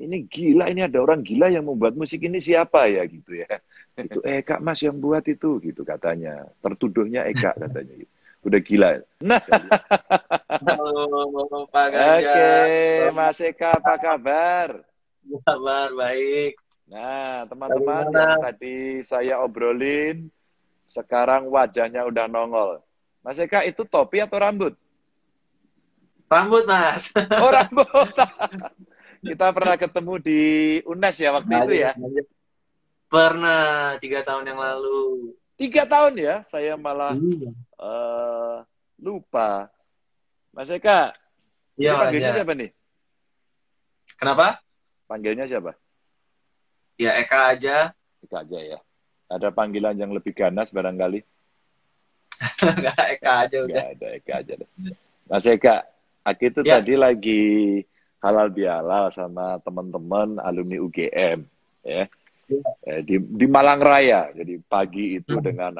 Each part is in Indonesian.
ini gila, ini ada orang gila yang membuat musik ini siapa ya gitu ya. Itu Eka Mas yang buat itu gitu katanya. Tertuduhnya Eka katanya gitu. Udah gila. Nah. Halo, Pak Oke, Mas Eka apa kabar? Kabar baik. Nah, teman-teman yang tadi saya obrolin, sekarang wajahnya udah nongol. Mas Eka, itu topi atau rambut? Rambut, Mas. Oh, rambut. Kita pernah ketemu di UNES ya waktu itu ya? Pernah, tiga tahun yang lalu. Tiga tahun ya? Saya malah iya. uh, lupa. Mas Eka, iya, panggilnya siapa nih? Kenapa? Panggilnya siapa? Ya, Eka aja. Eka aja ya. Ada panggilan yang lebih ganas barangkali? Enggak, Eka aja udah. Enggak ada, Eka aja. Mas Eka, aku itu ya. tadi lagi halal bihalal sama teman-teman alumni UGM ya. ya. Eh, di, di Malang Raya. Jadi pagi itu hmm. dengan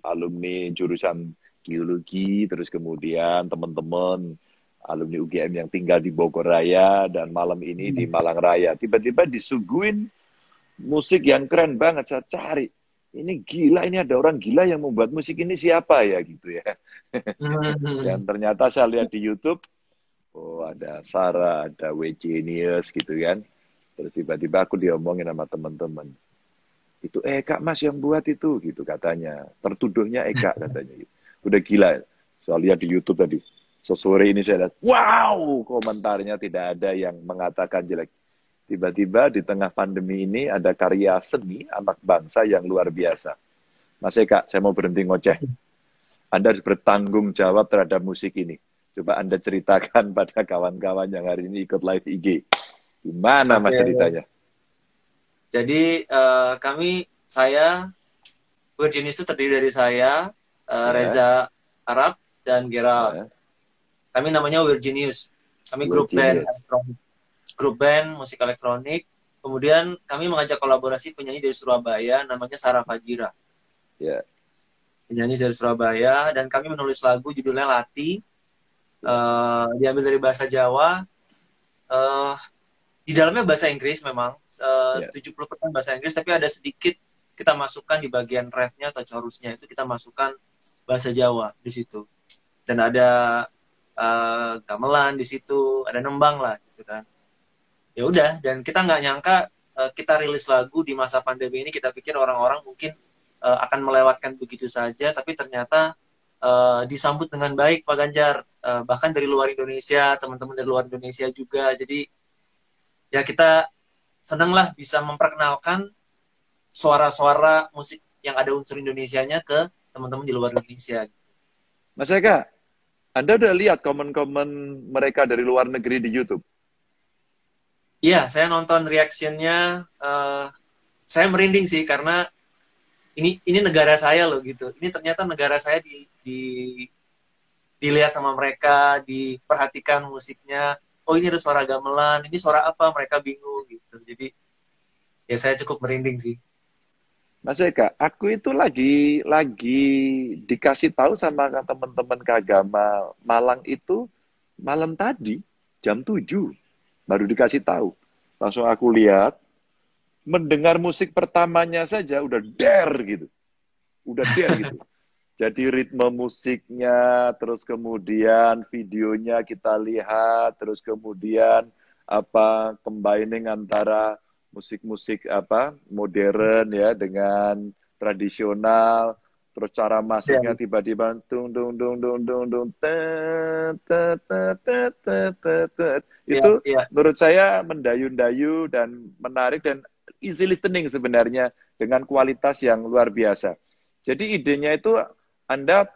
alumni jurusan geologi, terus kemudian teman-teman alumni UGM yang tinggal di Bogor Raya dan malam ini hmm. di Malang Raya. Tiba-tiba disuguhin musik yang keren banget saya cari. Ini gila, ini ada orang gila yang membuat musik ini siapa ya gitu ya. Hmm. dan ternyata saya lihat di YouTube oh ada Sarah, ada W Genius gitu kan. Terus tiba-tiba aku diomongin sama teman-teman. Itu Eka Mas yang buat itu gitu katanya. Tertuduhnya Eka katanya gitu. Udah gila. Soal lihat di YouTube tadi. Sesore ini saya lihat, wow, komentarnya tidak ada yang mengatakan jelek. Tiba-tiba di tengah pandemi ini ada karya seni anak bangsa yang luar biasa. Mas Eka, saya mau berhenti ngoceh. Anda harus bertanggung jawab terhadap musik ini Coba Anda ceritakan pada kawan-kawan yang hari ini ikut live IG. Gimana Mas ceritanya? Jadi uh, kami, saya, Virginius itu terdiri dari saya, uh, Reza Arab, dan Gerald. Ya. Kami namanya Virginius. Kami grup band grup band musik elektronik. Kemudian kami mengajak kolaborasi penyanyi dari Surabaya, namanya Sarah Fajira. Yeah. Penyanyi dari Surabaya, dan kami menulis lagu judulnya Lati uh, diambil dari bahasa Jawa. Uh, di dalamnya bahasa Inggris memang uh, yeah. 70% bahasa Inggris, tapi ada sedikit kita masukkan di bagian refnya atau chorusnya itu kita masukkan bahasa Jawa di situ. Dan ada uh, gamelan di situ, ada nembang lah gitu kan. Ya udah, dan kita nggak nyangka uh, kita rilis lagu di masa pandemi ini kita pikir orang-orang mungkin uh, akan melewatkan begitu saja, tapi ternyata uh, disambut dengan baik Pak Ganjar uh, bahkan dari luar Indonesia teman-teman dari luar Indonesia juga jadi ya kita senanglah bisa memperkenalkan suara-suara musik yang ada unsur Indonesianya ke teman-teman di luar Indonesia. Mas Eka, Anda udah lihat komen-komen mereka dari luar negeri di YouTube? Iya, saya nonton reactionnya. Uh, saya merinding sih karena ini ini negara saya loh gitu. Ini ternyata negara saya di, di dilihat sama mereka diperhatikan musiknya. Oh ini ada suara gamelan ini suara apa? Mereka bingung gitu. Jadi ya saya cukup merinding sih. Mas Eka, aku itu lagi lagi dikasih tahu sama teman-teman keagama Malang itu malam tadi jam 7 baru dikasih tahu. Langsung aku lihat mendengar musik pertamanya saja udah der gitu. Udah der gitu. Jadi ritme musiknya, terus kemudian videonya kita lihat, terus kemudian apa combining antara musik-musik apa modern ya dengan tradisional, terus cara masuknya tiba-tiba tung tung tung tung tung tung itu menurut saya mendayu-dayu dan menarik dan easy listening sebenarnya dengan kualitas yang luar biasa. Jadi idenya itu Anda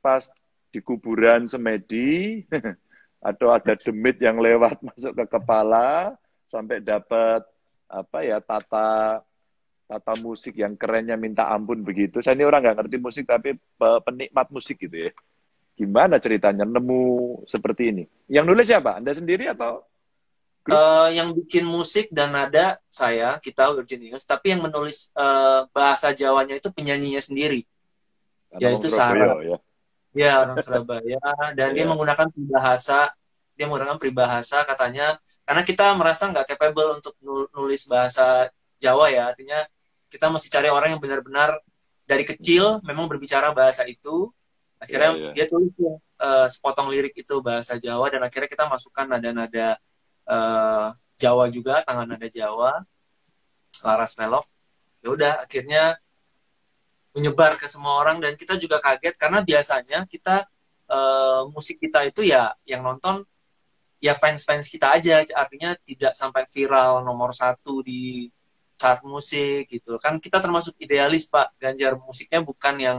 pas di kuburan semedi atau ada demit yang lewat masuk ke kepala sampai dapat apa ya tata tata musik yang kerennya minta ampun begitu. Saya ini orang nggak ngerti musik tapi penikmat musik gitu ya. Gimana ceritanya nemu seperti ini? Yang nulis siapa? Anda sendiri atau uh, yang bikin musik dan nada saya kita Virginius tapi yang menulis uh, bahasa Jawanya itu penyanyinya sendiri. Karena yaitu Sarah. Ya. ya orang Surabaya. Dan dia iya. menggunakan bahasa dia menggunakan peribahasa katanya. Karena kita merasa nggak capable untuk nulis bahasa Jawa ya. Artinya kita mesti cari orang yang benar-benar dari kecil memang berbicara bahasa itu. Akhirnya yeah, yeah. dia tulis uh, sepotong lirik itu bahasa Jawa dan akhirnya kita masukkan nada-nada uh, Jawa juga tangan nada Jawa Laras Melok ya udah akhirnya menyebar ke semua orang dan kita juga kaget karena biasanya kita uh, musik kita itu ya yang nonton ya fans-fans kita aja. Artinya tidak sampai viral nomor satu di chart musik gitu. Kan kita termasuk idealis pak. Ganjar musiknya bukan yang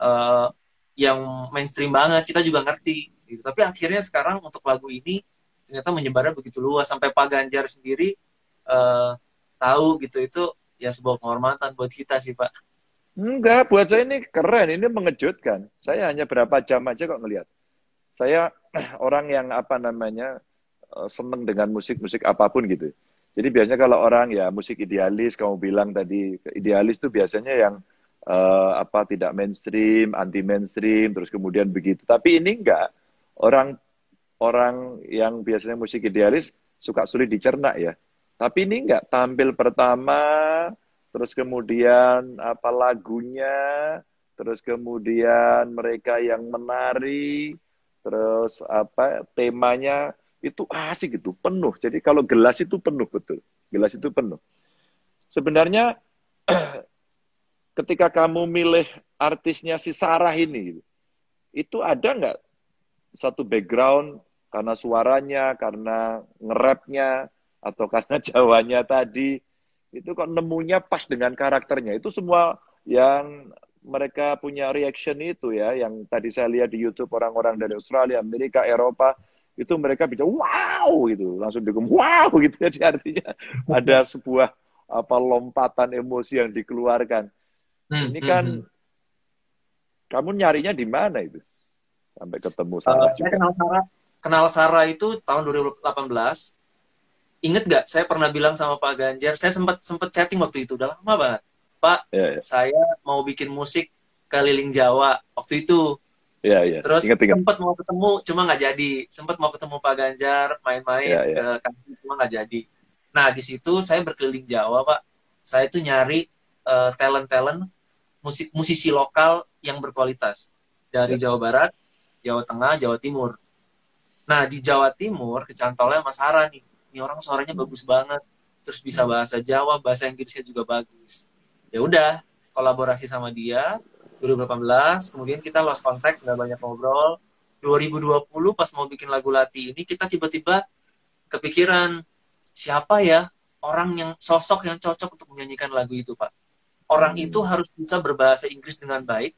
uh, yang mainstream banget. Kita juga ngerti gitu. tapi akhirnya sekarang untuk lagu ini ternyata menyebarnya begitu luas sampai Pak Ganjar sendiri uh, tahu gitu itu ya sebuah penghormatan buat kita sih Pak Enggak, buat saya ini keren, ini mengejutkan. Saya hanya berapa jam aja kok ngelihat. Saya orang yang apa namanya eh, seneng dengan musik-musik apa pun gitu. Jadi biasanya kalau orang ya musik idealis, kamu bilang tadi idealis itu biasanya yang uh, apa tidak mainstream, anti mainstream, terus kemudian begitu. Tapi ini enggak. Orang orang yang biasanya musik idealis suka sulit dicerna ya. Tapi ini enggak tampil pertama terus kemudian apa lagunya, terus kemudian mereka yang menari, terus apa temanya itu asik gitu, penuh. Jadi kalau gelas itu penuh betul, gelas itu penuh. Sebenarnya ketika kamu milih artisnya si Sarah ini, itu ada nggak satu background karena suaranya, karena ngerapnya, atau karena jawanya tadi, itu kok nemunya pas dengan karakternya. Itu semua yang mereka punya reaction itu ya, yang tadi saya lihat di YouTube orang-orang dari Australia, Amerika, Eropa, itu mereka bicara wow gitu, langsung digem wow gitu. Jadi artinya ada sebuah apa lompatan emosi yang dikeluarkan. Hmm, Ini hmm, kan hmm, kamu nyarinya di mana itu? Sampai ketemu Sarah. Uh, saya kenal Sarah, kenal Sarah itu tahun 2018 inget gak saya pernah bilang sama Pak Ganjar saya sempat sempat chatting waktu itu. Udah lama banget. Pak yeah, yeah. saya mau bikin musik keliling Jawa waktu itu. Yeah, yeah. terus sempat mau ketemu cuma nggak jadi. Sempat mau ketemu Pak Ganjar main-main yeah, yeah. ke kantor cuma nggak jadi. Nah di situ saya berkeliling Jawa Pak. Saya tuh nyari uh, talent-talent musik musisi lokal yang berkualitas. Dari yeah. Jawa Barat Jawa Tengah Jawa Timur nah di Jawa Timur kecantolnya Mas Hara nih ini orang suaranya bagus banget terus bisa bahasa Jawa bahasa Inggrisnya juga bagus ya udah kolaborasi sama dia 2018 kemudian kita lost contact nggak banyak ngobrol 2020 pas mau bikin lagu Lati ini kita tiba-tiba kepikiran siapa ya orang yang sosok yang cocok untuk menyanyikan lagu itu pak orang hmm. itu harus bisa berbahasa Inggris dengan baik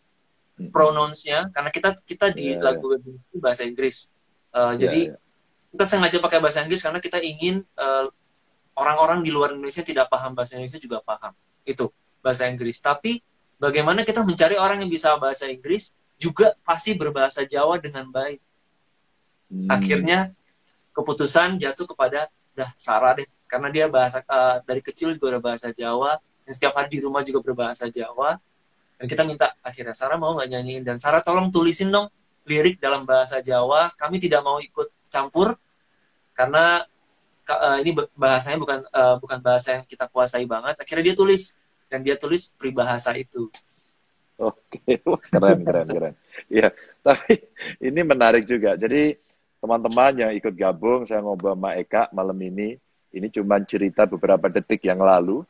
hmm. pronounce-nya karena kita kita di yeah, lagu yeah. bahasa Inggris uh, yeah, jadi yeah kita sengaja pakai bahasa Inggris karena kita ingin eh, orang-orang di luar Indonesia tidak paham bahasa Indonesia juga paham. Itu bahasa Inggris. Tapi bagaimana kita mencari orang yang bisa bahasa Inggris juga pasti berbahasa Jawa dengan baik. Hmm. akhirnya keputusan jatuh kepada dah Sarah deh. Karena dia bahasa uh, dari kecil juga udah bahasa Jawa dan setiap hari di rumah juga berbahasa Jawa. Dan kita minta akhirnya Sarah mau nggak nyanyiin? Dan Sarah tolong tulisin dong lirik dalam bahasa Jawa kami tidak mau ikut campur karena uh, ini bahasanya bukan uh, bukan bahasa yang kita kuasai banget. Akhirnya dia tulis dan dia tulis peribahasa itu. Oke, keren keren keren. Iya, tapi ini menarik juga. Jadi teman-teman yang ikut gabung, saya ngobrol sama Eka malam ini. Ini cuma cerita beberapa detik yang lalu.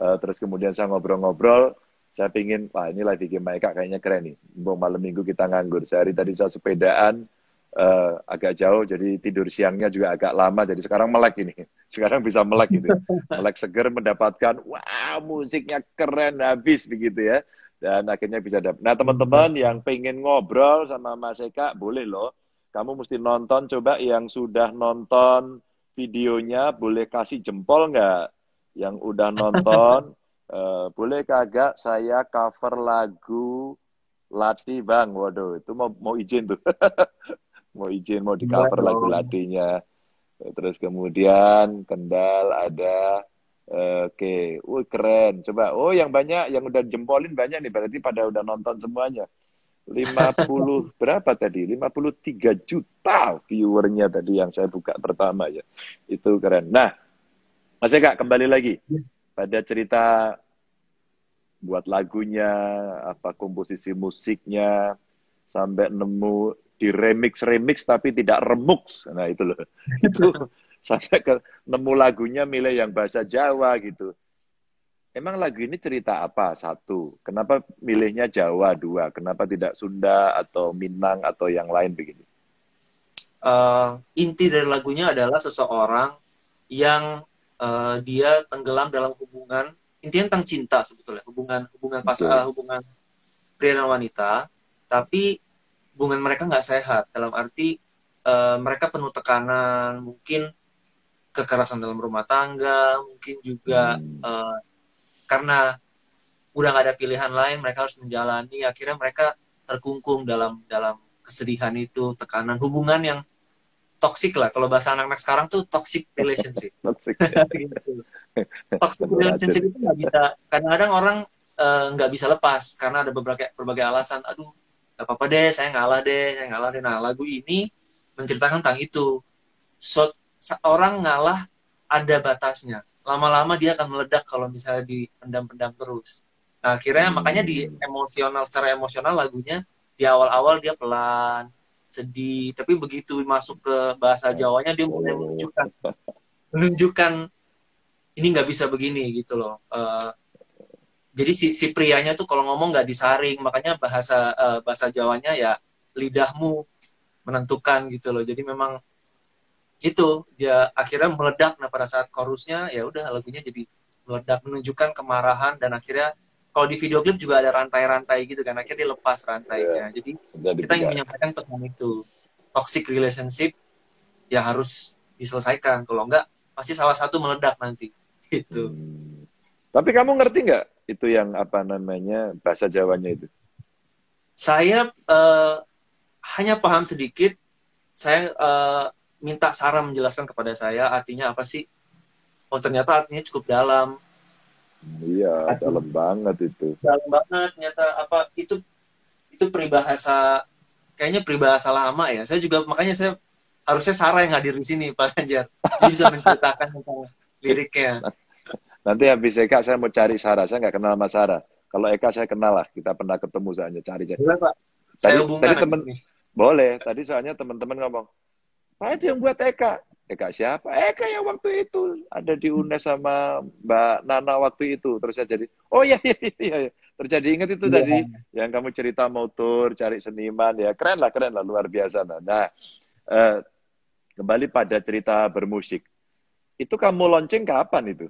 Uh, terus kemudian saya ngobrol-ngobrol, saya pingin, wah ini live game Eka kayaknya keren nih. Bung malam minggu kita nganggur. Sehari tadi saya sepedaan, uh, agak jauh, jadi tidur siangnya juga agak lama, jadi sekarang melek ini. Sekarang bisa melek gitu. melek seger mendapatkan, wah musiknya keren habis begitu ya. Dan akhirnya bisa dapat. Nah teman-teman yang pengen ngobrol sama Mas Eka, boleh loh. Kamu mesti nonton, coba yang sudah nonton videonya, boleh kasih jempol nggak? Yang udah nonton, uh, boleh kagak saya cover lagu Lati Bang, waduh itu mau mau izin tuh. mau izin mau di cover lagu latinya terus kemudian Kendal ada oke okay. Wih, keren coba oh yang banyak yang udah jempolin banyak nih berarti pada udah nonton semuanya 50 berapa tadi? 53 juta viewernya tadi yang saya buka pertama ya. Itu keren. Nah, Mas Eka kembali lagi ya. pada cerita buat lagunya, apa komposisi musiknya, sampai nemu di remix remix tapi tidak remux. Nah itu loh. itu sampai ke nemu lagunya milih yang bahasa Jawa gitu. Emang lagu ini cerita apa? Satu, kenapa milihnya Jawa? Dua, kenapa tidak Sunda atau Minang atau yang lain begini? Uh, inti dari lagunya adalah seseorang yang uh, dia tenggelam dalam hubungan intinya tentang cinta sebetulnya hubungan hubungan pas uh, hubungan pria dan wanita tapi hubungan mereka nggak sehat. Dalam arti uh, mereka penuh tekanan mungkin kekerasan dalam rumah tangga mungkin juga hmm. uh, karena udah nggak ada pilihan lain mereka harus menjalani. Akhirnya mereka terkungkung dalam dalam kesedihan itu tekanan. Hubungan yang toxic lah. Kalau bahasa anak-anak sekarang tuh toxic relationship. Toxic gitu. toxic relationship itu nggak bisa kadang-kadang orang eh, nggak uh, bisa lepas karena ada beberapa berbagai alasan. Aduh gak apa-apa deh saya ngalah deh saya ngalah deh. Nah lagu ini menceritakan tentang itu. So, orang ngalah ada batasnya. Lama-lama dia akan meledak kalau misalnya dipendam-pendam terus. Nah, akhirnya hmm. makanya di emosional secara emosional lagunya di awal-awal dia pelan, sedih, tapi begitu masuk ke bahasa Jawanya dia mulai menunjukkan menunjukkan ini nggak bisa begini gitu loh. Uh, jadi si, si prianya tuh kalau ngomong nggak disaring, makanya bahasa uh, bahasa Jawanya ya lidahmu menentukan gitu loh. Jadi memang itu dia akhirnya meledak nah pada saat chorusnya ya udah lagunya jadi meledak menunjukkan kemarahan dan akhirnya kalau di video klip juga ada rantai-rantai gitu kan akhirnya dia lepas rantainya yeah. jadi kita ingin menyampaikan pesan itu toxic relationship ya harus diselesaikan kalau enggak pasti salah satu meledak nanti gitu hmm. tapi kamu ngerti nggak itu yang apa namanya bahasa Jawanya itu saya uh, hanya paham sedikit saya uh, minta Sarah menjelaskan kepada saya artinya apa sih. Oh ternyata artinya cukup dalam. Iya, Arti, dalam banget itu. Dalam banget ternyata apa itu itu peribahasa kayaknya peribahasa lama ya. Saya juga makanya saya harusnya Sarah yang hadir di sini Pak Ganjar. Jadi bisa menceritakan tentang liriknya. Nanti habis Eka saya mau cari Sarah. Saya nggak kenal sama Sarah. Kalau Eka saya kenal lah. Kita pernah ketemu soalnya cari. Boleh Pak. Tadi, saya hubungkan tadi temen, boleh. Tadi soalnya teman-teman ngomong, Pak itu yang buat Eka. Eka siapa? Eka yang waktu itu ada di UNES sama Mbak Nana waktu itu. Terus saya jadi, oh iya iya iya. iya. Terjadi ingat itu yeah. tadi yang kamu cerita motor, cari seniman ya keren lah keren lah luar biasa. Nah, nah eh, kembali pada cerita bermusik. Itu kamu launching kapan itu?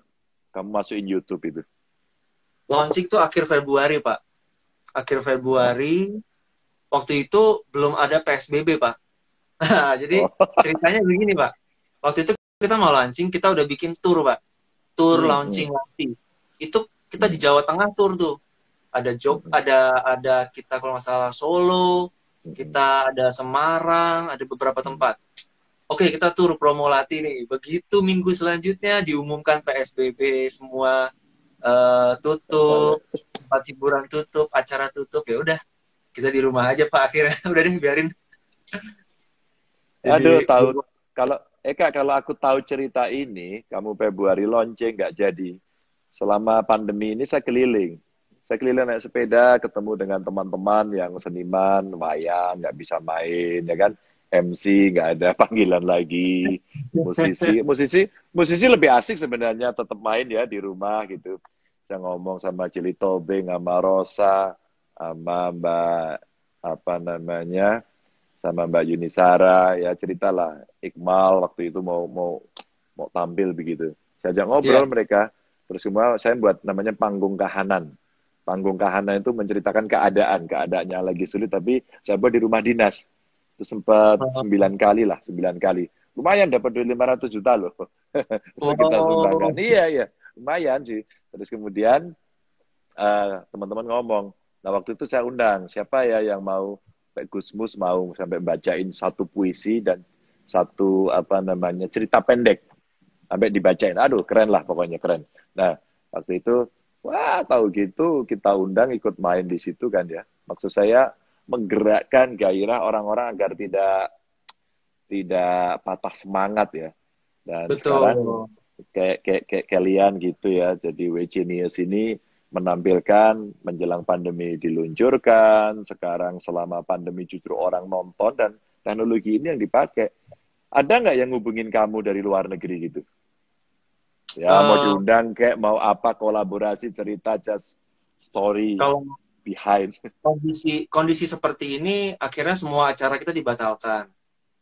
Kamu masukin YouTube itu? Launching tuh akhir Februari pak. Akhir Februari. Waktu itu belum ada PSBB pak jadi oh. ceritanya begini, Pak. Waktu itu kita mau launching, kita udah bikin tour, Pak. Tour hmm. launching nanti. Itu kita di Jawa Tengah tour tuh. Ada Jog, hmm. ada ada kita kalau nggak salah Solo, hmm. kita ada Semarang, ada beberapa tempat. Oke, kita tur promo Lati nih. Begitu minggu selanjutnya diumumkan PSBB semua uh, tutup, tempat hiburan tutup, acara tutup, ya udah kita di rumah aja Pak akhirnya. udah deh biarin Aduh, tahu kalau Eka kalau aku tahu cerita ini, kamu Februari lonceng nggak jadi. Selama pandemi ini saya keliling. Saya keliling naik sepeda, ketemu dengan teman-teman yang seniman, wayang, nggak bisa main, ya kan? MC nggak ada panggilan lagi, musisi, musisi, musisi lebih asik sebenarnya tetap main ya di rumah gitu. Saya ngomong sama Cili Tobing, sama Rosa, sama Mbak apa namanya sama Mbak Yunisara ya ceritalah Iqmal waktu itu mau mau mau tampil begitu. Saya ajak ngobrol yeah. mereka terus semua saya buat namanya panggung kahanan. Panggung kahanan itu menceritakan keadaan, keadaannya lagi sulit tapi saya buat di rumah dinas. Itu sempat sembilan kali lah, sembilan kali. Lumayan dapat duit 500 juta loh. oh. kita sumbangkan. Iya, iya. Lumayan sih. Terus kemudian uh, teman-teman ngomong, nah waktu itu saya undang, siapa ya yang mau Pak Gusmus mau sampai bacain satu puisi dan satu apa namanya cerita pendek sampai dibacain. Aduh keren lah pokoknya keren. Nah waktu itu wah tahu gitu kita undang ikut main di situ kan ya. Maksud saya menggerakkan gairah orang-orang agar tidak tidak patah semangat ya. Dan Betul. sekarang kayak, kayak kayak kalian gitu ya. Jadi Wegenius ini menampilkan menjelang pandemi diluncurkan, sekarang selama pandemi justru orang nonton dan teknologi ini yang dipakai. Ada nggak yang ngubungin kamu dari luar negeri gitu? Ya uh, mau diundang kayak mau apa kolaborasi cerita just story kalau behind. Kondisi kondisi seperti ini akhirnya semua acara kita dibatalkan.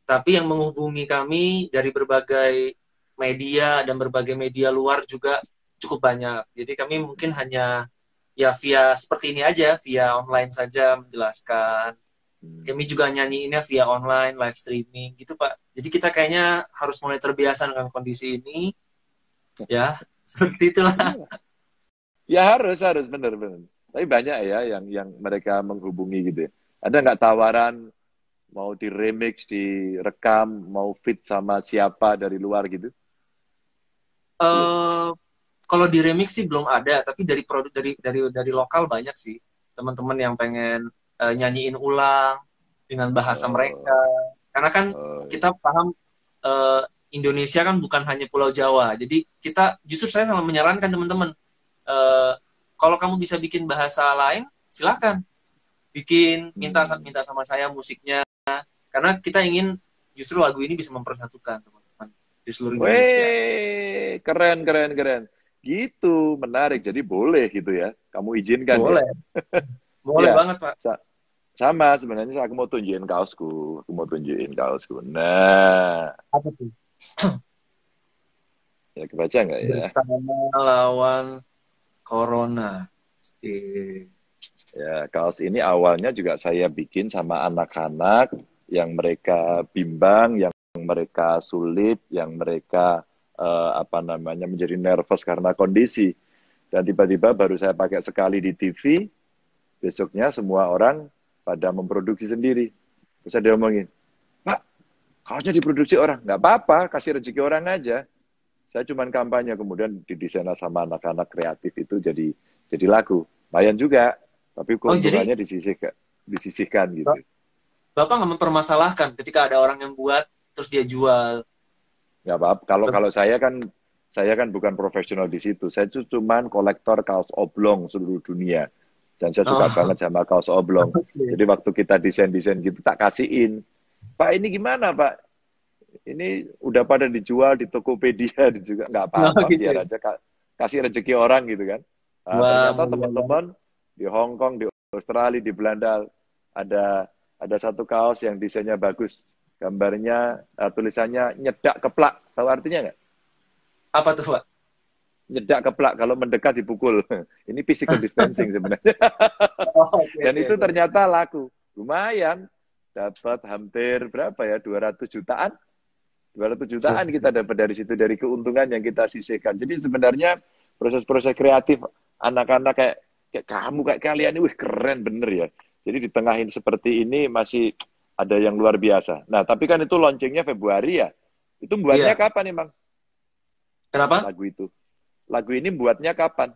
Tapi yang menghubungi kami dari berbagai media dan berbagai media luar juga cukup banyak. Jadi kami mungkin hanya ya via seperti ini aja, via online saja menjelaskan. Hmm. Kami juga nyanyiinnya via online, live streaming gitu Pak. Jadi kita kayaknya harus mulai terbiasa dengan kondisi ini. Ya, seperti itulah. Ya harus, harus benar-benar. Tapi banyak ya yang yang mereka menghubungi gitu. Ya. Ada nggak tawaran mau di remix, direkam, mau fit sama siapa dari luar gitu? Uh, kalau di remix sih belum ada, tapi dari produk dari dari dari lokal banyak sih teman-teman yang pengen uh, nyanyiin ulang dengan bahasa oh. mereka. Karena kan oh, iya. kita paham uh, Indonesia kan bukan hanya Pulau Jawa. Jadi kita justru saya sama menyarankan teman-teman uh, kalau kamu bisa bikin bahasa lain, silakan bikin minta minta sama saya musiknya karena kita ingin justru lagu ini bisa mempersatukan teman-teman di seluruh Indonesia. Weh, keren keren keren. Gitu, menarik. Jadi boleh gitu ya. Kamu izinkan ya? Boleh. Ya? boleh ya. banget, Pak. Sama sebenarnya aku mau tunjukin kaosku. Aku mau tunjukin kaosku. Nah. Apa tuh? ya kebaca nggak ya? Bersama lawan corona. Ya, kaos ini awalnya juga saya bikin sama anak-anak yang mereka bimbang, yang mereka sulit, yang mereka uh, apa namanya menjadi nervous karena kondisi. Dan tiba-tiba baru saya pakai sekali di TV, besoknya semua orang pada memproduksi sendiri. Terus saya diomongin, Pak, kaosnya diproduksi orang. Nggak apa-apa, kasih rezeki orang aja. Saya cuma kampanye, kemudian didesain sama anak-anak kreatif itu jadi jadi lagu. Lumayan juga, tapi keuntungannya oh, disisihkan, disisihkan gitu. Bapak nggak mempermasalahkan ketika ada orang yang buat terus dia jual. Nggak apa-apa. Kalau kalau saya kan saya kan bukan profesional di situ. Saya cuma kolektor kaos oblong seluruh dunia dan saya suka oh. banget sama kaos oblong. Jadi waktu kita desain-desain gitu tak kasihin. Pak ini gimana Pak? Ini udah pada dijual di Tokopedia juga nggak apa-apa oh, gitu. biar aja kasih rezeki orang gitu kan. Nah, wow, ternyata teman-teman di Hong Kong, di Australia, di Belanda ada ada satu kaos yang desainnya bagus, gambarnya uh, tulisannya nyedak keplak. Tahu artinya nggak? Apa tuh Pak? nyedak keplak kalau mendekat dipukul. Ini physical distancing sebenarnya. oh, okay, Dan okay, itu okay. ternyata laku. Lumayan. Dapat hampir berapa ya? 200 jutaan. 200 jutaan kita dapat dari situ dari keuntungan yang kita sisihkan. Jadi sebenarnya proses-proses kreatif anak-anak kayak kayak kamu kayak kalian ini wih keren bener ya. Jadi di tengahin seperti ini masih ada yang luar biasa. Nah, tapi kan itu launchingnya Februari ya. Itu buatnya yeah. kapan emang? Kenapa? Lagu itu. Lagu ini buatnya kapan?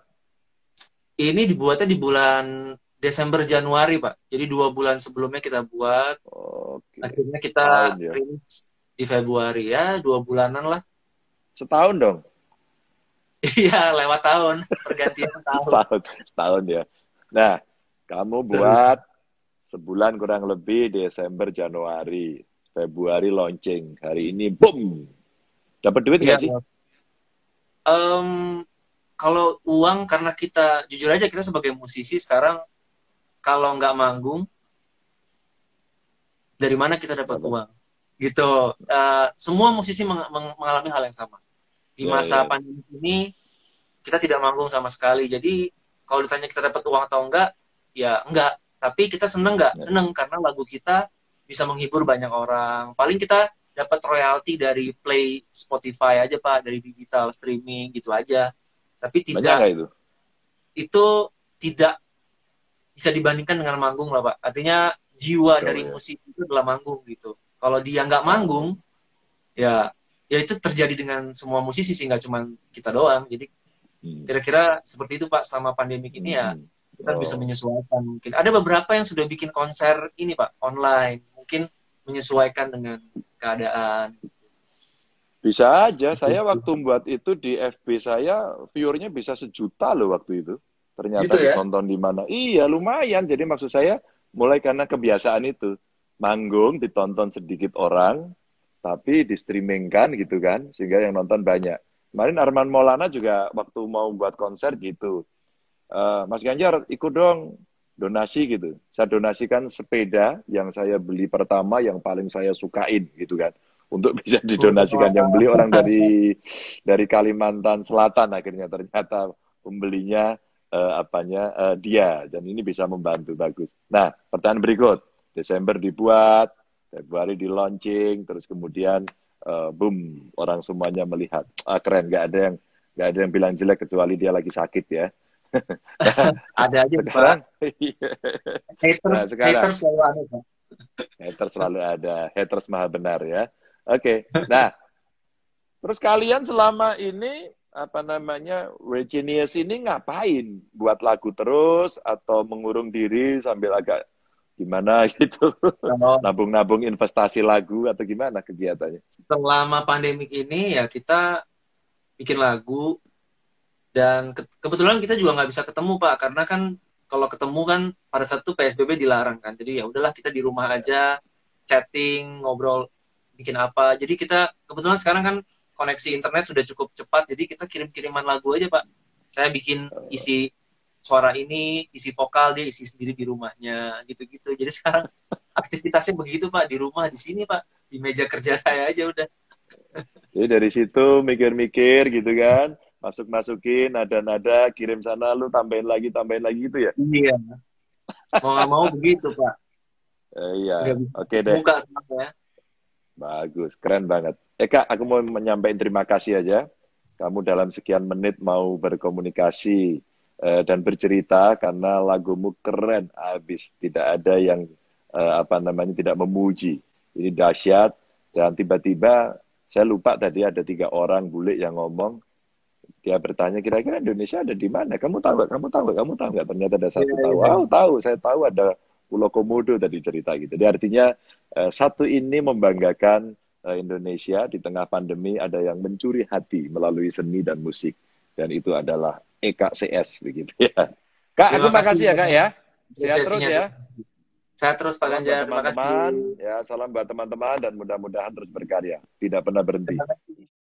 Ini dibuatnya di bulan Desember Januari pak. Jadi dua bulan sebelumnya kita buat. Oke. Akhirnya kita ya. Di Februari ya dua bulanan lah. Setahun dong. Iya lewat tahun pergantian tahun. setahun, setahun ya. Nah kamu buat sebulan kurang lebih Desember Januari Februari launching hari ini boom dapat duit nggak ya, sih? um, kalau uang karena kita jujur aja kita sebagai musisi sekarang kalau nggak manggung dari mana kita dapat uang gitu. Uh, semua musisi meng meng mengalami hal yang sama. Di ya, masa yeah, pandemi ini kita tidak manggung sama sekali. Jadi kalau ditanya kita dapat uang atau enggak ya enggak. Tapi kita seneng nggak? Yeah. seneng karena lagu kita bisa menghibur banyak orang. Paling kita dapat royalti dari play Spotify aja pak. Dari digital streaming gitu aja. Tapi tidak itu? itu tidak bisa dibandingkan dengan manggung lah pak. Artinya jiwa oh, dari ya. musik itu adalah manggung gitu kalau dia nggak manggung ya ya itu terjadi dengan semua musisi sih nggak cuma kita doang. Jadi hmm. kira-kira seperti itu pak selama pandemi ini ya hmm. kita oh. bisa menyesuaikan. Mungkin ada beberapa yang sudah bikin konser ini pak online. Mungkin menyesuaikan dengan keadaan. Bisa aja. Saya waktu buat itu di FB saya viewernya bisa sejuta loh waktu itu. Ternyata gitu ya? ditonton di mana. Iya lumayan. Jadi maksud saya mulai karena kebiasaan itu manggung ditonton sedikit orang tapi di streamingkan gitu kan sehingga yang nonton banyak kemarin Arman Maulana juga waktu mau buat konser gitu uh, Mas Ganjar ikut dong donasi gitu. Saya donasikan sepeda yang saya beli pertama yang paling saya sukain gitu kan. Untuk bisa didonasikan yang beli orang dari dari Kalimantan Selatan akhirnya ternyata pembelinya uh, apanya uh, dia dan ini bisa membantu bagus. Nah, pertanyaan berikut. Desember dibuat, Februari di launching, terus kemudian uh, boom orang semuanya melihat. Ah, keren, nggak ada yang nggak ada yang bilang jelek kecuali dia lagi sakit ya. ada aja sekarang, haters, nah, sekarang, haters selalu ada. Haters selalu ada. Haters maha benar ya. Oke. Okay. Nah, terus kalian selama ini apa namanya Reginius ini ngapain? Buat lagu terus atau mengurung diri sambil agak gimana gitu? Nabung-nabung investasi lagu atau gimana kegiatannya? Selama pandemik ini ya kita bikin lagu dan ke kebetulan kita juga nggak bisa ketemu pak karena kan kalau ketemu kan pada saat itu psbb dilarang kan. Jadi ya udahlah kita di rumah aja chatting ngobrol bikin apa. Jadi kita kebetulan sekarang kan koneksi internet sudah cukup cepat jadi kita kirim kiriman lagu aja pak. Saya bikin isi suara ini isi vokal dia isi sendiri di rumahnya gitu-gitu. Jadi sekarang aktivitasnya begitu pak. Di rumah di sini pak. Di meja kerja saya aja udah. Jadi dari situ mikir-mikir gitu kan. Masuk masukin nada-nada kirim sana lu tambahin lagi tambahin lagi gitu ya? Iya. Mau nggak mau begitu pak. Eh, iya. Oke okay, deh. buka ya bagus. Keren banget. Eh kak aku mau menyampaikan terima kasih aja. Kamu dalam sekian menit mau berkomunikasi eh, dan bercerita karena lagumu keren habis tidak ada yang eh, apa namanya tidak memuji ini dahsyat dan tiba-tiba saya lupa tadi ada tiga orang bule yang ngomong dia bertanya kira-kira Indonesia ada di mana? Kamu tahu gak? Kamu tahu gak? Kamu tahu gak? Ternyata ada satu yeah, tahu. Yeah. Oh tahu, saya tahu ada Pulau Komodo tadi cerita gitu. Jadi artinya uh, satu ini membanggakan uh, Indonesia di tengah pandemi ada yang mencuri hati melalui seni dan musik dan itu adalah EKCS begitu ya. Kak, terima kasih ya kak ya. Sehat terus ya. Sehat terus Pak Ganjar. Terima kasih. Ya, salam buat teman-teman dan mudah-mudahan terus berkarya. Tidak pernah berhenti.